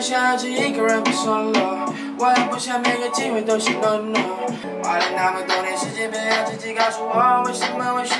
不想要只一个人不算了，我也不想每个机会都是 no no。花了那么多年时间培养自己，告诉我为什么会需。